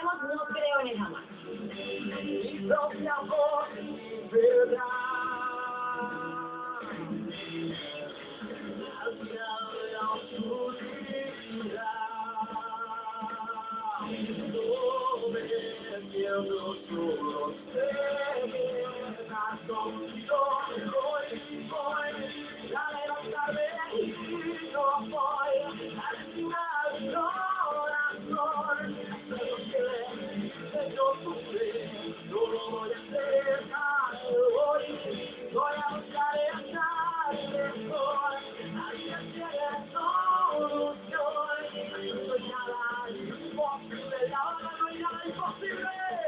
problemas no creo jamás. Mi propia voz, Sobre seu rosto, na solidão. imposible.